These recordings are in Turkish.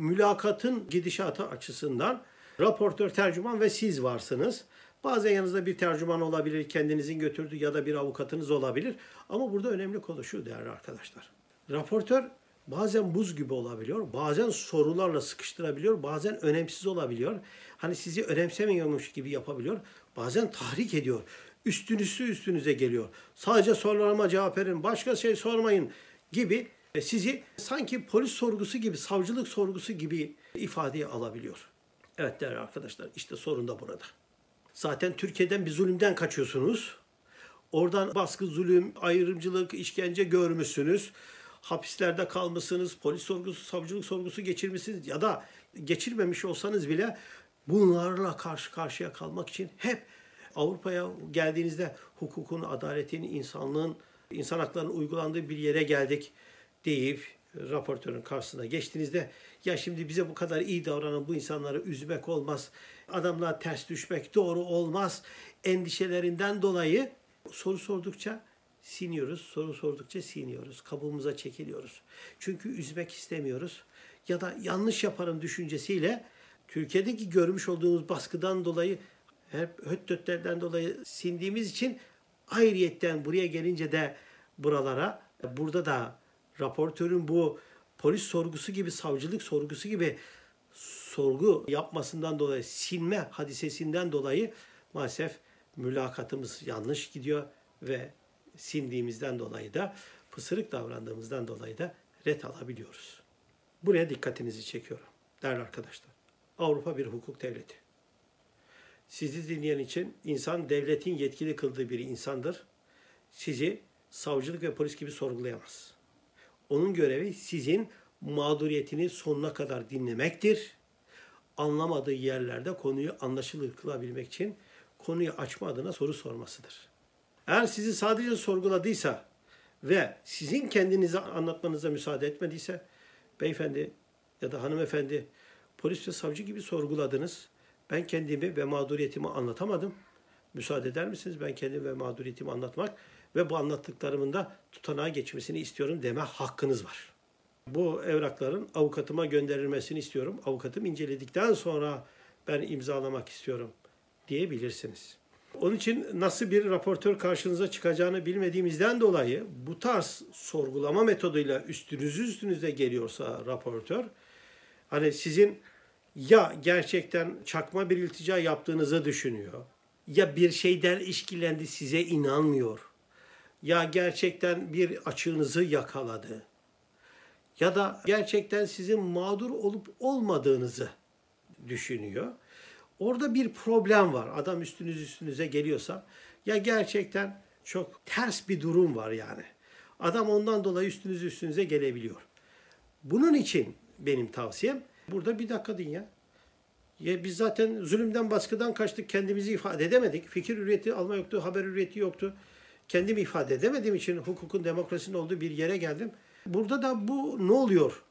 mülakatın gidişatı açısından raportör, tercüman ve siz varsınız. Bazen yanınızda bir tercüman olabilir, kendinizin götürdüğü ya da bir avukatınız olabilir. Ama burada önemli konu şu değerli arkadaşlar. Raportör bazen buz gibi olabiliyor, bazen sorularla sıkıştırabiliyor, bazen önemsiz olabiliyor. Hani sizi önemsemiyormuş gibi yapabiliyor, bazen tahrik ediyor. Üstünüzü üstünüze geliyor. Sadece sorularıma cevap verin, başka şey sormayın gibi sizi sanki polis sorgusu gibi, savcılık sorgusu gibi ifadeye alabiliyor. Evet değerli arkadaşlar işte sorun da burada. Zaten Türkiye'den bir zulümden kaçıyorsunuz. Oradan baskı, zulüm, ayrımcılık, işkence görmüşsünüz. Hapislerde kalmışsınız, polis sorgusu, savcılık sorgusu geçirmişsiniz ya da geçirmemiş olsanız bile bunlarla karşı karşıya kalmak için hep Avrupa'ya geldiğinizde hukukun, adaletin, insanlığın, insan haklarının uygulandığı bir yere geldik deyip raportörün karşısına geçtiğinizde ya şimdi bize bu kadar iyi davranan bu insanları üzmek olmaz. Adamlar ters düşmek doğru olmaz. Endişelerinden dolayı soru sordukça siniyoruz. Soru sordukça siniyoruz. Kabuğumuza çekiliyoruz. Çünkü üzmek istemiyoruz. Ya da yanlış yaparım düşüncesiyle Türkiye'deki görmüş olduğumuz baskıdan dolayı hep höttötlerden dolayı sindiğimiz için ayrıyetten buraya gelince de buralara burada da raportörün bu polis sorgusu gibi, savcılık sorgusu gibi sorgu yapmasından dolayı, silme hadisesinden dolayı maalesef mülakatımız yanlış gidiyor ve sindiğimizden dolayı da pısırık davrandığımızdan dolayı da ret alabiliyoruz. Buraya dikkatinizi çekiyorum değerli arkadaşlar. Avrupa bir hukuk devleti. Sizi dinleyen için insan devletin yetkili kıldığı bir insandır. Sizi savcılık ve polis gibi sorgulayamaz. Onun görevi sizin mağduriyetini sonuna kadar dinlemektir. Anlamadığı yerlerde konuyu anlaşılır kılabilmek için konuyu açma adına soru sormasıdır. Eğer sizi sadece sorguladıysa ve sizin kendinize anlatmanıza müsaade etmediyse beyefendi ya da hanımefendi polis ve savcı gibi sorguladınız. Ben kendimi ve mağduriyetimi anlatamadım. Müsaade eder misiniz ben kendimi ve mağduriyetimi anlatmak ve bu anlattıklarımın da tutanağa geçmesini istiyorum deme hakkınız var. Bu evrakların avukatıma gönderilmesini istiyorum. Avukatım inceledikten sonra ben imzalamak istiyorum diyebilirsiniz. Onun için nasıl bir raportör karşınıza çıkacağını bilmediğimizden dolayı bu tarz sorgulama metoduyla üstünüzü üstünüze geliyorsa raportör hani sizin ya gerçekten çakma bir iltica yaptığınızı düşünüyor ya bir şeyden işkillendi size inanmıyor ya gerçekten bir açığınızı yakaladı ya da gerçekten sizin mağdur olup olmadığınızı düşünüyor. Orada bir problem var. Adam üstünüz üstünüze geliyorsa ya gerçekten çok ters bir durum var yani. Adam ondan dolayı üstünüz üstünüze gelebiliyor. Bunun için benim tavsiyem burada bir dakika din ya. Ya biz zaten zulümden baskıdan kaçtık kendimizi ifade edemedik. Fikir hürriyeti alma yoktu, haber hürriyeti yoktu. Kendimi ifade edemediğim için hukukun demokrasinin olduğu bir yere geldim. Burada da bu ne oluyor?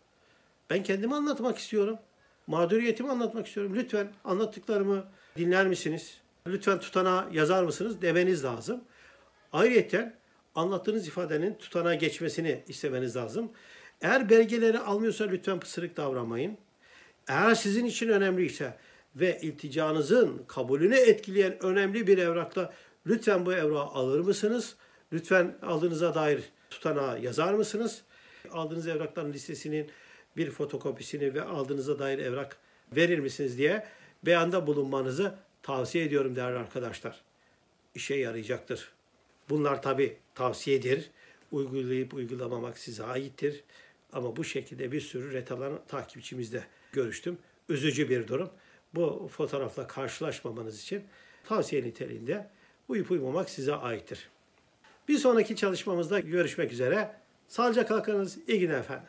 Ben kendimi anlatmak istiyorum. Mağduriyetimi anlatmak istiyorum. Lütfen anlattıklarımı dinler misiniz? Lütfen tutana yazar mısınız demeniz lazım. Ayrıca anlattığınız ifadenin tutana geçmesini istemeniz lazım. Eğer belgeleri almıyorsa lütfen pısırık davranmayın. Eğer sizin için önemliyse ve ilticanızın kabulünü etkileyen önemli bir evrakla lütfen bu evrağı alır mısınız? Lütfen aldığınıza dair tutanağa yazar mısınız? Aldığınız evrakların listesinin bir fotokopisini ve aldığınıza dair evrak verir misiniz diye beyanda bulunmanızı tavsiye ediyorum değerli arkadaşlar. İşe yarayacaktır. Bunlar tabi tavsiyedir. Uygulayıp uygulamamak size aittir. Ama bu şekilde bir sürü retalan takipçimizle görüştüm. Üzücü bir durum. Bu fotoğrafla karşılaşmamanız için tavsiye niteliğinde uyup uymamak size aittir. Bir sonraki çalışmamızda görüşmek üzere. Sağlıcakla kalınız. İyi günler efendim.